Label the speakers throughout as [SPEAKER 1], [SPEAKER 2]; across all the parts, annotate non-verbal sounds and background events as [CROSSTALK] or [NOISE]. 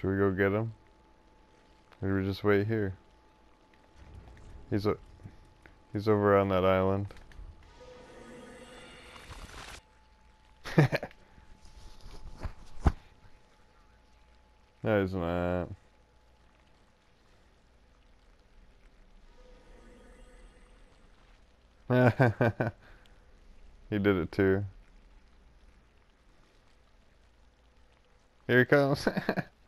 [SPEAKER 1] Should we go get him? Or do we just wait here? He's a, he's over on that island. [LAUGHS] no, he's not. [LAUGHS] he did it too. Here he comes. [LAUGHS]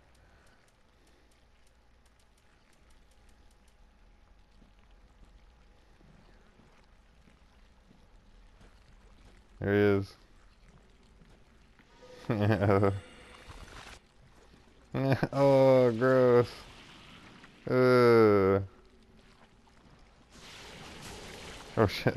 [SPEAKER 1] There he is. [LAUGHS] oh, gross. Uh. Oh shit.